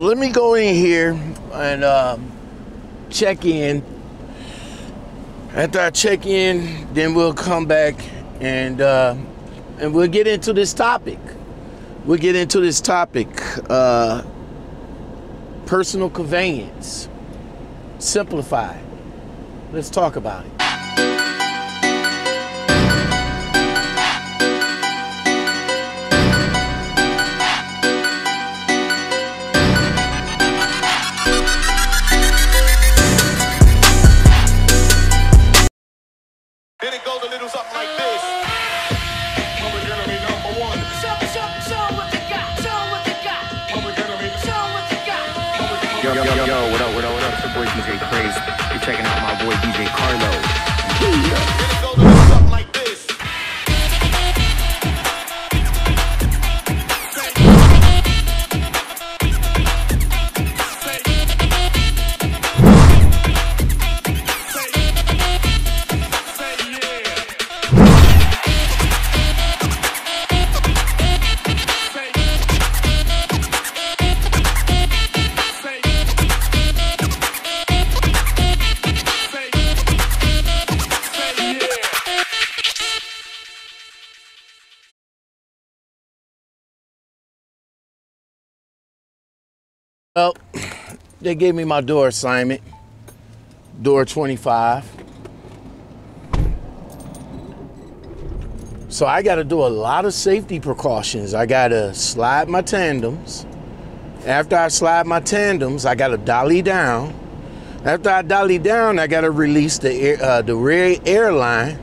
Let me go in here and um, check in. After I check in, then we'll come back and uh, and we'll get into this topic. We'll get into this topic: uh, personal conveyance, simplify. Let's talk about it. Well, they gave me my door assignment, door 25. So I got to do a lot of safety precautions. I got to slide my tandems. After I slide my tandems, I got to dolly down. After I dolly down, I got to release the air, uh, the rear airline.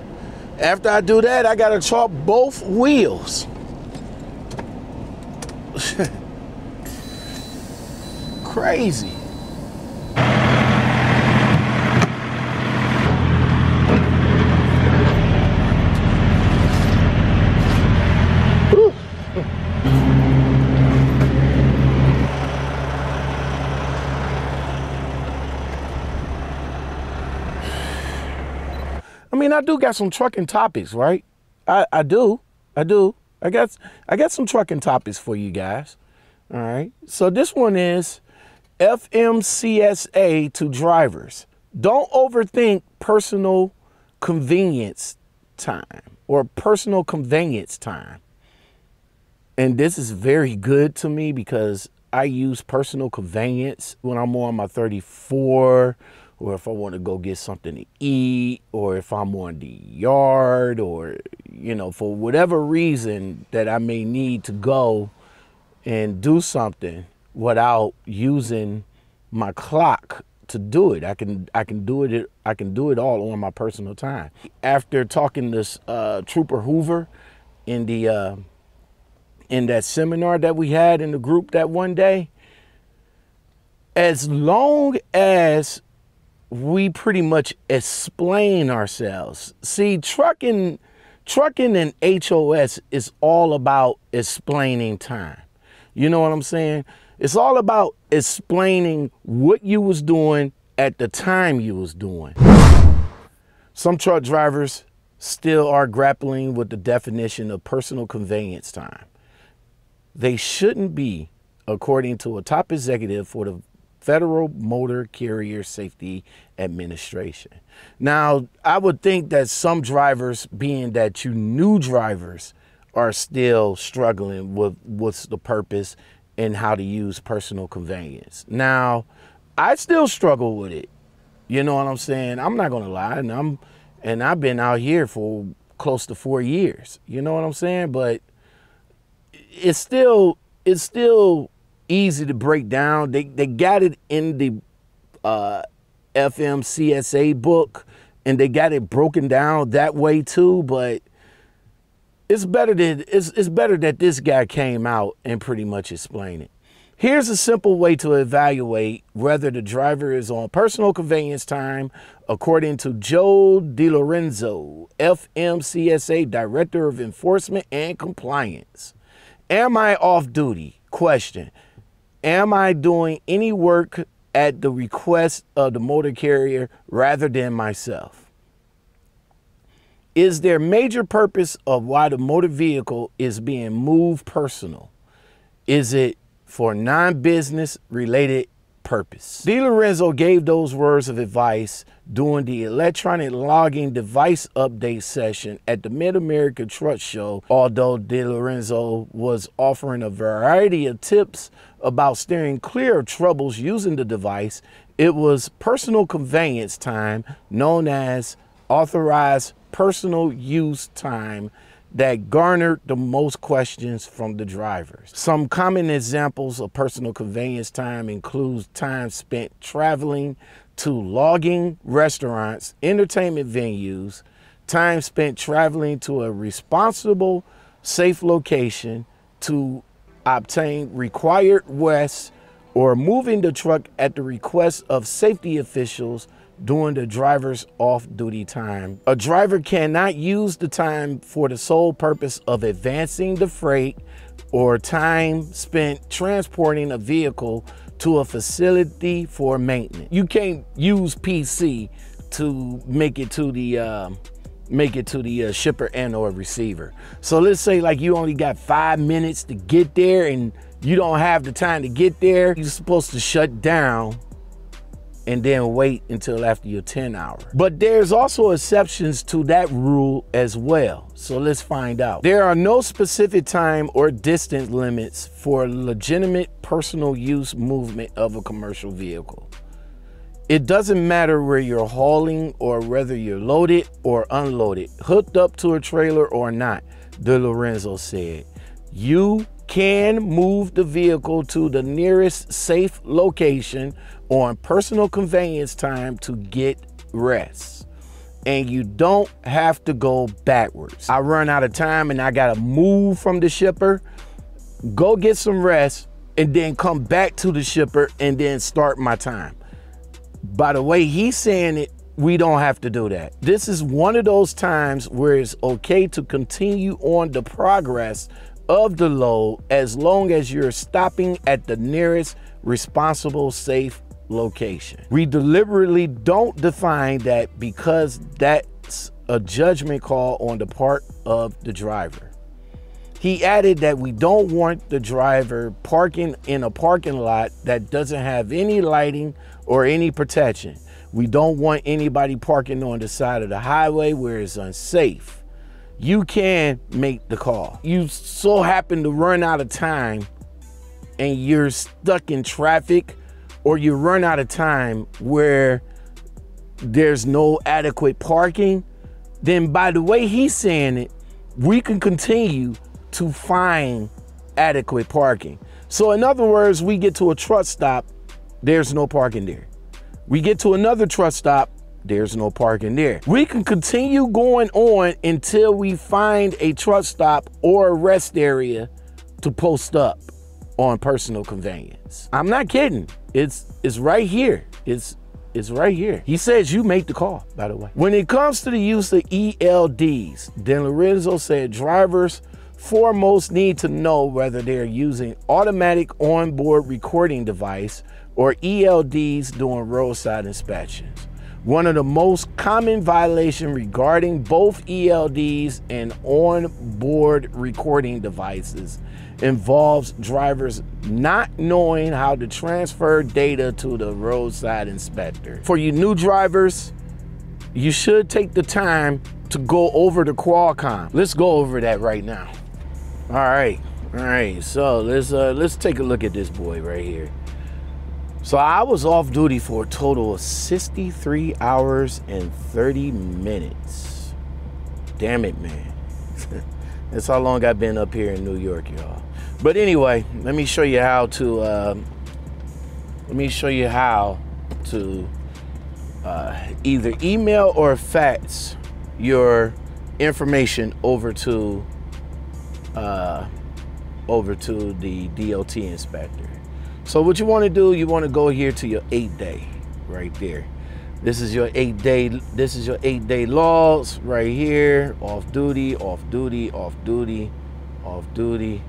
After I do that, I got to chalk both wheels. Crazy. I mean, I do got some trucking topics, right? I, I do. I do. I got I got some trucking topics for you guys. All right. So this one is FMCSA to drivers. Don't overthink personal convenience time or personal convenience time. And this is very good to me because I use personal conveyance when I'm on my 34 or if I want to go get something to eat or if I'm on the yard or you know for whatever reason that I may need to go and do something without using my clock to do it. I can I can do it I can do it all on my personal time. After talking to uh, Trooper Hoover in the uh, in that seminar that we had in the group that one day, as long as we pretty much explain ourselves. See, trucking trucking and HOS is all about explaining time. You know what I'm saying? It's all about explaining what you was doing at the time you was doing. Some truck drivers still are grappling with the definition of personal conveyance time. They shouldn't be, according to a top executive for the Federal Motor Carrier Safety Administration. Now, I would think that some drivers, being that you new drivers, are still struggling with what's the purpose and how to use personal conveyance. Now, I still struggle with it. You know what I'm saying? I'm not gonna lie, and I'm and I've been out here for close to four years. You know what I'm saying? But it's still it's still easy to break down. They they got it in the uh, FMCSA book, and they got it broken down that way too. But it's better that it's it's better that this guy came out and pretty much explained it. Here's a simple way to evaluate whether the driver is on personal conveyance time, according to Joe DiLorenzo, FMCSA Director of Enforcement and Compliance. Am I off duty? Question. Am I doing any work at the request of the motor carrier rather than myself? Is there major purpose of why the motor vehicle is being moved personal? Is it for non-business related purpose. DiLorenzo gave those words of advice during the electronic logging device update session at the Mid-America Truck Show, although DiLorenzo was offering a variety of tips about steering clear of troubles using the device, it was personal conveyance time known as authorized personal use time that garnered the most questions from the drivers. Some common examples of personal conveyance time include time spent traveling to logging restaurants, entertainment venues, time spent traveling to a responsible, safe location to obtain required rests or moving the truck at the request of safety officials during the driver's off duty time. A driver cannot use the time for the sole purpose of advancing the freight or time spent transporting a vehicle to a facility for maintenance. You can't use PC to make it to the um, make it to the uh, shipper and or receiver. So let's say like you only got five minutes to get there and you don't have the time to get there. You're supposed to shut down and then wait until after your 10 hour. But there's also exceptions to that rule as well. So let's find out. There are no specific time or distance limits for legitimate personal use movement of a commercial vehicle. It doesn't matter where you're hauling or whether you're loaded or unloaded, hooked up to a trailer or not, DiLorenzo said. You can move the vehicle to the nearest safe location on personal conveyance time to get rest. And you don't have to go backwards. I run out of time and I gotta move from the shipper, go get some rest, and then come back to the shipper and then start my time. By the way he's saying it, we don't have to do that. This is one of those times where it's okay to continue on the progress of the load as long as you're stopping at the nearest responsible safe location. We deliberately don't define that because that's a judgment call on the part of the driver. He added that we don't want the driver parking in a parking lot that doesn't have any lighting or any protection. We don't want anybody parking on the side of the highway where it's unsafe. You can make the call. You so happen to run out of time and you're stuck in traffic or you run out of time where there's no adequate parking, then by the way he's saying it, we can continue to find adequate parking. So, in other words, we get to a truck stop, there's no parking there. We get to another truck stop, there's no parking there. We can continue going on until we find a truck stop or a rest area to post up on personal conveyance. I'm not kidding. It's it's right here. It's it's right here. He says you make the call, by the way. When it comes to the use of ELDs, DiLorenzo said drivers foremost need to know whether they're using automatic onboard recording device or ELDs during roadside inspections. One of the most common violations regarding both ELDs and onboard recording devices involves drivers not knowing how to transfer data to the roadside inspector. For you new drivers, you should take the time to go over the Qualcomm. Let's go over that right now. All right, all right. So let's uh, let's take a look at this boy right here. So I was off duty for a total of 63 hours and 30 minutes. Damn it, man. That's how long I've been up here in New York, y'all. But anyway, let me show you how to. Uh, let me show you how to uh, either email or fax your information over to uh, over to the DOT inspector. So what you want to do, you want to go here to your eight day, right there. This is your eight day. This is your eight day logs right here. Off duty, off duty, off duty, off duty.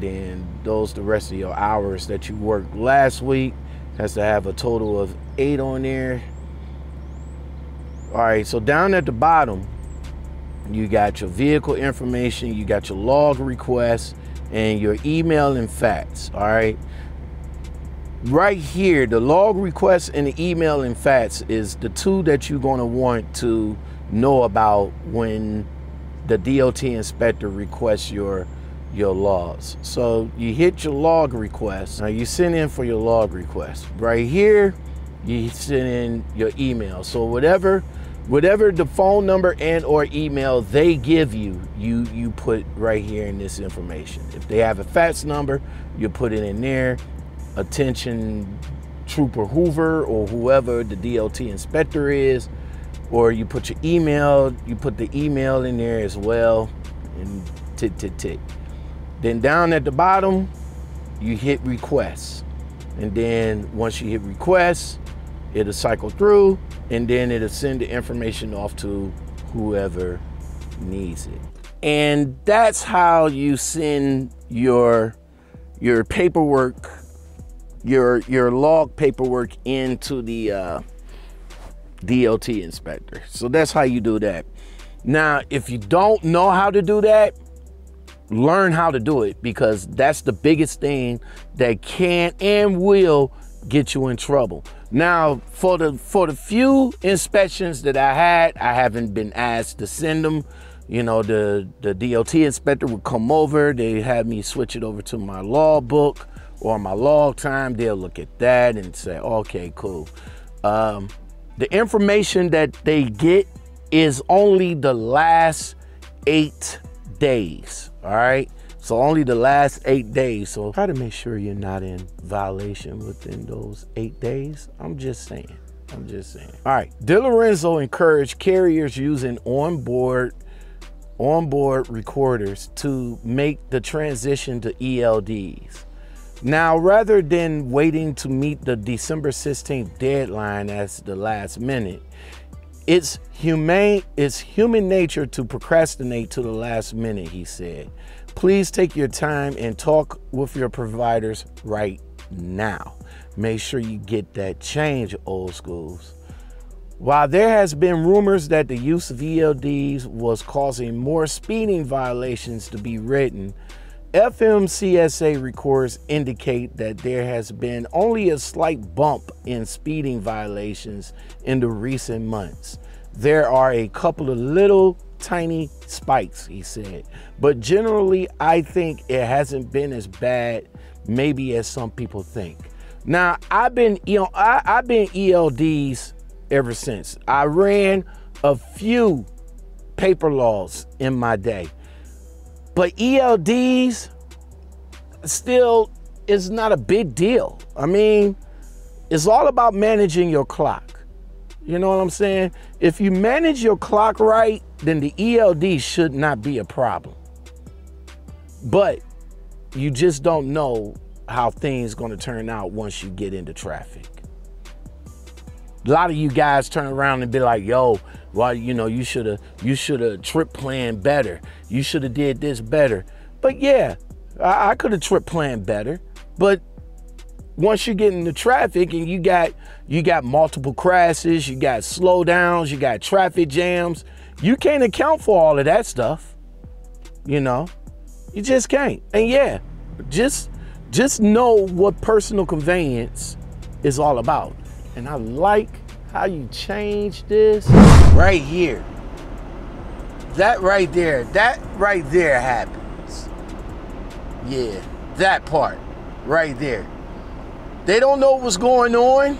Then those the rest of your hours that you worked last week has to have a total of eight on there. All right, so down at the bottom, you got your vehicle information, you got your log requests, and your email and fax. All right. Right here, the log requests and the email and fax is the two that you're going to want to know about when the DOT inspector requests your your logs. So you hit your log request. Now you send in for your log request. Right here, you send in your email. So whatever whatever the phone number and or email they give you, you you put right here in this information. If they have a fax number, you put it in there. Attention Trooper Hoover or whoever the DOT inspector is, or you put your email, you put the email in there as well, and tick tick tick. Then down at the bottom, you hit request. And then once you hit request, it'll cycle through and then it'll send the information off to whoever needs it. And that's how you send your your paperwork, your your log paperwork into the uh, DOT inspector. So that's how you do that. Now, if you don't know how to do that, learn how to do it because that's the biggest thing that can and will get you in trouble. Now, for the for the few inspections that I had, I haven't been asked to send them. You know, the the DOT inspector would come over. They have me switch it over to my law book or my log time. They'll look at that and say, "Okay, cool." Um, the information that they get is only the last eight days. All right. So only the last eight days. So try to make sure you're not in violation within those eight days. I'm just saying. I'm just saying. All right. DiLorenzo encouraged carriers using onboard onboard recorders to make the transition to ELDs. Now, rather than waiting to meet the December 16th deadline as the last minute, it's humane, it's human nature to procrastinate to the last minute, he said. Please take your time and talk with your providers right now. Make sure you get that change, old schools. While there has been rumors that the use of ELDs was causing more speeding violations to be written, FMCSA records indicate that there has been only a slight bump in speeding violations in the recent months. There are a couple of little tiny spikes, he said, but generally, I think it hasn't been as bad, maybe as some people think. Now, I've been, you know, I, I've been ELDs ever since. I ran a few paper laws in my day. But ELDs still is not a big deal. I mean, it's all about managing your clock. You know what I'm saying? If you manage your clock right, then the ELD should not be a problem. But you just don't know how things going to turn out once you get into traffic. A lot of you guys turn around and be like, "Yo, well, you know, you should have you should have trip planned better. You should have did this better." But yeah, I, I could have trip planned better. But once you get into traffic and you got you got multiple crashes, you got slowdowns, you got traffic jams, you can't account for all of that stuff. You know, you just can't. And yeah, just just know what personal conveyance is all about. And I like how you change this right here. That right there, that right there happens. Yeah, that part right there. They don't know what's going on.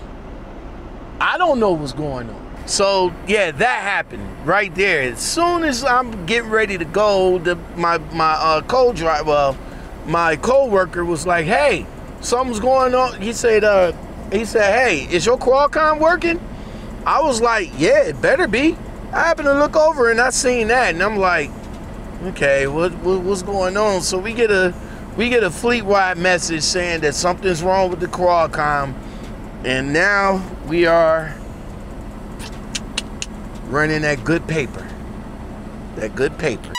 I don't know what's going on. So yeah, that happened right there. As soon as I'm getting ready to go, the, my my uh, co-driver, well, my co-worker was like, "Hey, something's going on." He said, uh, "He said, hey, is your Qualcomm working?" I was like, "Yeah, it better be." I happened to look over and I seen that, and I'm like, "Okay, what, what what's going on?" So we get a we get a fleet-wide message saying that something's wrong with the Qualcomm, and now we are running that good paper. That good paper.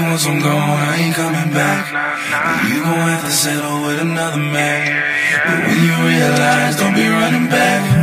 Once I'm gone, I ain't coming back. You gon' have to settle with another man. But when you realize, don't be running back.